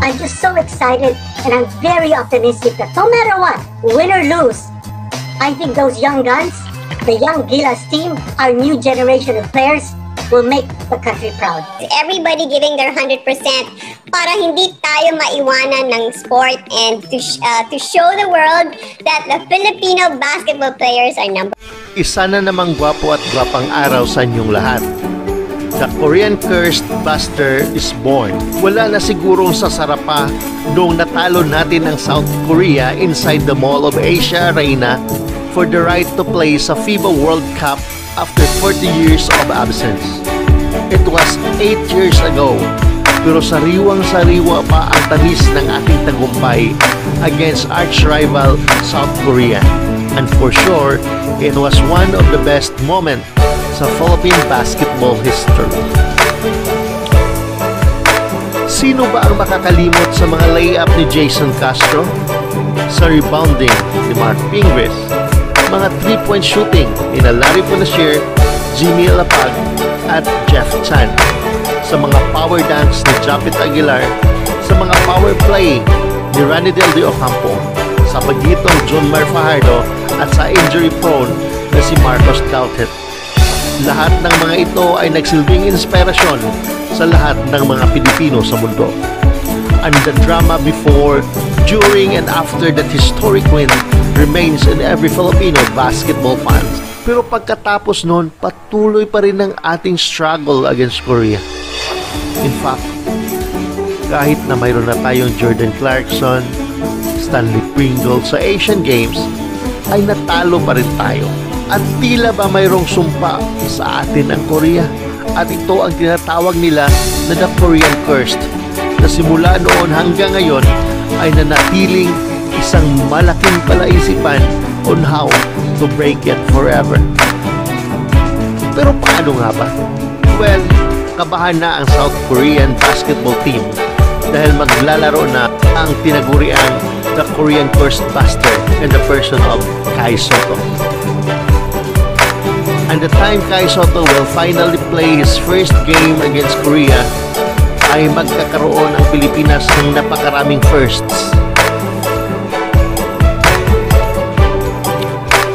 I'm just so excited and I'm very optimistic that no matter what, win or lose, I think those young guns, the young Gilas team, our new generation of players, will make the country proud. Everybody giving their 100% para hindi tayo maiwanan ng sport and to, sh- uh, to show the world that the Filipino basketball players are number Isa na namang gwapo at gwapang araw sa inyong lahat. The Korean Cursed Buster is born. Wala na sigurong sasarap pa noong natalo natin ang South Korea inside the Mall of Asia Arena for the right to play sa FIBA World Cup after 40 years of absence. It was 8 years ago, pero sariwang-sariwa pa ang tamis ng ating tagumpay against arch-rival South Korea. And for sure, it was one of the best moments sa Philippine basketball history. Sino ba ang makakalimot sa mga layup ni Jason Castro? Sa rebounding ni Mark Pingris? Mga three-point shooting ni Larry Ponasier, Jimmy Lapag, at Jeff Chan? Sa mga power dance ni Japit Aguilar? Sa mga power play ni Randy Del de Ocampo? Sa pagitong John Mar Fajardo at sa injury-prone na si Marcos Doutet? Lahat ng mga ito ay nagsilbing inspirasyon sa lahat ng mga Pilipino sa mundo. And the drama before, during, and after that historic win remains in every Filipino basketball fan. Pero pagkatapos nun, patuloy pa rin ang ating struggle against Korea. In fact, kahit na mayroon na tayong Jordan Clarkson, Stanley Pringle sa Asian Games, ay natalo pa rin tayo. At tila ba mayroong sumpa sa atin ang Korea? At ito ang tinatawag nila na the Korean Cursed na simula noon hanggang ngayon ay nanatiling isang malaking palaisipan on how to break it forever. Pero paano nga ba? Well, kabahan na ang South Korean basketball team dahil maglalaro na ang tinaguriang the Korean Cursed Buster in the person of Kai Soto. And the time Kai Soto will finally play his first game against Korea ay magkakaroon ang Pilipinas ng napakaraming firsts.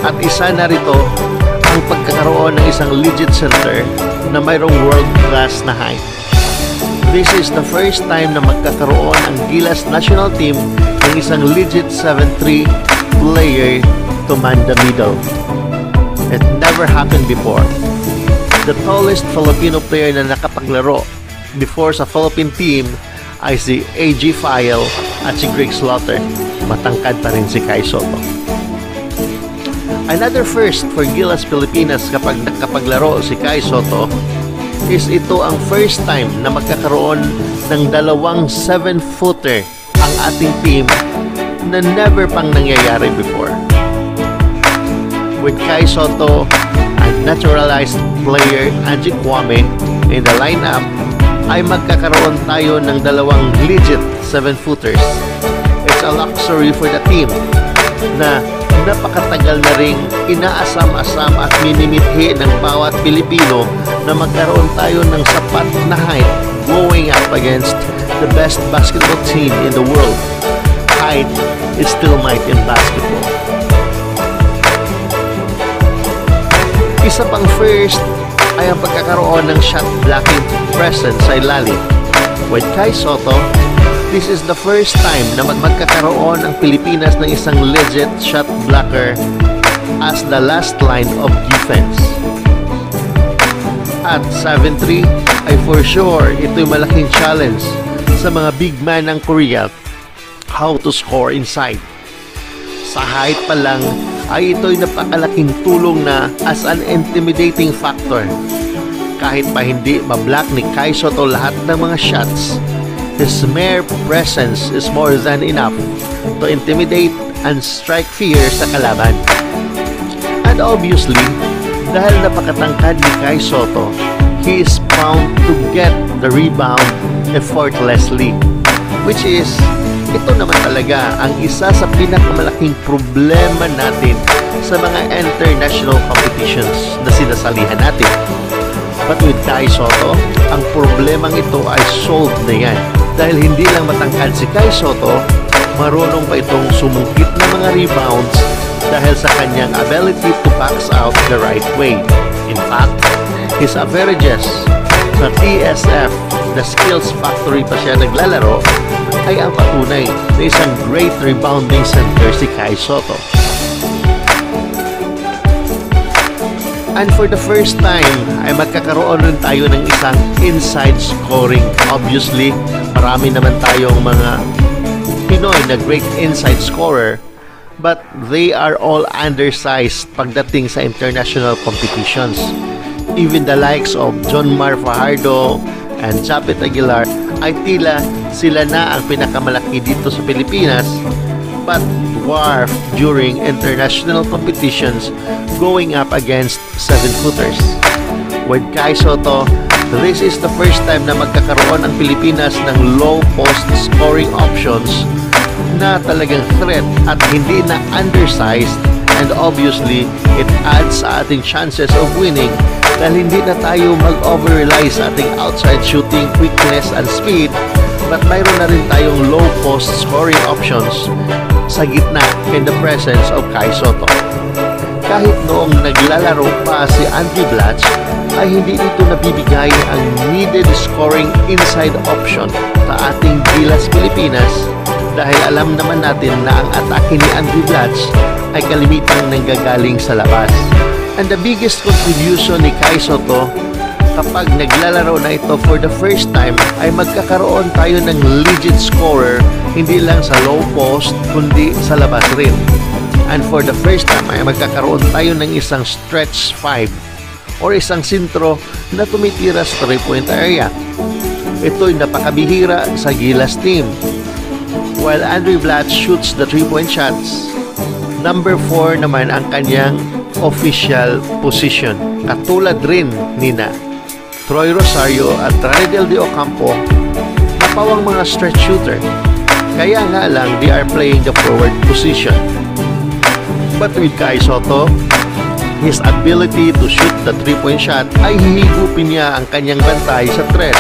At isa na rito ang pagkakaroon ng isang legit center na mayroong world-class na height. This is the first time na magkakaroon ang Gilas national team ng isang legit 7'3 player to man the middle. Never happened before. The tallest Filipino player na nakapaglaro before sa Philippine team ay si AG File at si Greg Slaughter. Matangkad pa rin si Kai Soto. Another first for Gilas Pilipinas kapag nakapaglaro si Kai Soto is ito ang first time na magkakaroon ng dalawang 7-footer ang ating team na never pang nangyayari before. With Kai Soto naturalized player Angie Kwame in the lineup, ay magkakaroon tayo ng dalawang legit 7-footers. It's a luxury for the team na napakatagal na ring inaasam-asam at minimithi ng bawat Pilipino na magkaroon tayo ng sapat na height going up against the best basketball team in the world. Height is still might in basketball. Isa pang first ay ang pagkakaroon ng shot blocking presence sa ilalim. With Kai Soto, this is the first time na mag magkakaroon ang Pilipinas ng isang legit shot blocker as the last line of defense. At 7-3 ay for sure ito'y malaking challenge sa mga big man ng Korea how to score inside. Sa height pa lang ay ito'y napakalaking tulong na as an intimidating factor. Kahit pa hindi mablock ni Kai Soto lahat ng mga shots, his mere presence is more than enough to intimidate and strike fear sa kalaban. And obviously, dahil napakatangkad ni Kai Soto, he is bound to get the rebound effortlessly, which is ito naman talaga ang isa sa pinakamalaking problema natin sa mga international competitions na sinasalihan natin. But with Kai Soto, ang problemang ito ay solved na yan. dahil hindi lang matangkad si Kai Soto, marunong pa itong sumungkit ng mga rebounds dahil sa kanyang ability to box out the right way. In fact, his averages sa TSF, the Skills Factory pa siya naglalaro, ay ang patunay na isang great rebounding center si Kai Soto. And for the first time, ay magkakaroon rin tayo ng isang inside scoring. Obviously, marami naman tayong mga Pinoy na great inside scorer but they are all undersized pagdating sa international competitions. Even the likes of John Mar Fajardo and Chapit Aguilar ay tila sila na ang pinakamalaki dito sa Pilipinas but dwarf during international competitions going up against 7-footers. With Kai Soto, this is the first time na magkakaroon ang Pilipinas ng low post scoring options na talagang threat at hindi na undersized and obviously it adds sa ating chances of winning dahil hindi na tayo mag-over-rely sa ating outside shooting quickness and speed but mayroon na rin tayong low post scoring options sa gitna in the presence of Kai Soto. Kahit noong naglalaro pa si Andy Blatch, ay hindi nito nabibigay ang needed scoring inside option sa ating Gilas Pilipinas dahil alam naman natin na ang atake ni Andy Blatch ay kalimitang nanggagaling sa labas. And the biggest contribution ni Kai Soto kapag naglalaro na ito for the first time ay magkakaroon tayo ng legit scorer hindi lang sa low post kundi sa labas rin. And for the first time ay magkakaroon tayo ng isang stretch 5 or isang sintro na tumitira sa 3-point area. Ito'y napakabihira sa Gilas team. While Andre Blatt shoots the 3-point shots, number 4 naman ang kanyang official position. Katulad rin nina Troy Rosario at Rydel de Ocampo na pawang mga stretch shooter. Kaya nga lang they are playing the forward position. But with Kai Soto, his ability to shoot the three-point shot ay hihigupin niya ang kanyang bantay sa tres,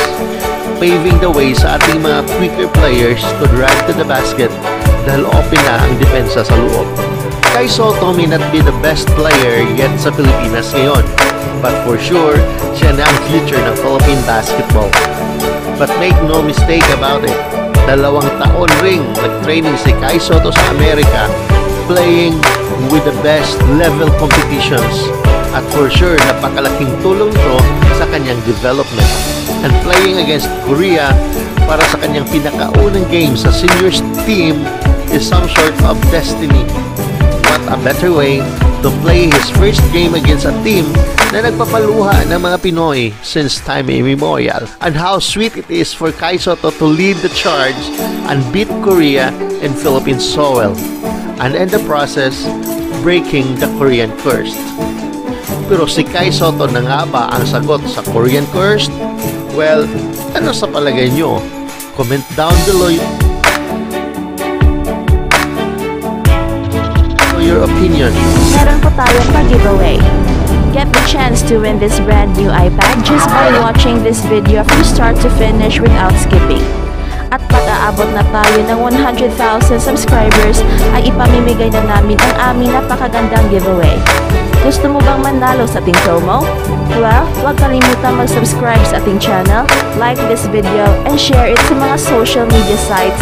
paving the way sa ating mga quicker players to drive to the basket dahil open na ang depensa sa loob. Kai Soto may not be the best player yet sa Pilipinas ngayon, but for sure, siya na ang future ng Philippine basketball. But make no mistake about it, dalawang taon ring nag-training si Kai Soto sa Amerika playing with the best level competitions. At for sure, napakalaking tulong to sa kanyang development. And playing against Korea para sa kanyang pinakaunang game sa seniors team is some sort of destiny. What a better way to play his first game against a team na nagpapaluha ng mga Pinoy since time immemorial. And how sweet it is for Kai Soto to lead the charge and beat Korea in Philippine soil. And in the process, breaking the Korean curse. Pero si Kai Soto na nga ba ang sagot sa Korean curse? Well, ano sa palagay nyo? Comment down below your opinion. Meron po tayong pa-giveaway. Get the chance to win this brand new iPad just by watching this video from start to finish without skipping. At pag-aabot na tayo ng 100,000 subscribers ay ipamimigay na namin ang aming napakagandang giveaway. Gusto mo bang manalo sa ating promo? Well, huwag kalimutan mag-subscribe sa ating channel, like this video, and share it sa mga social media sites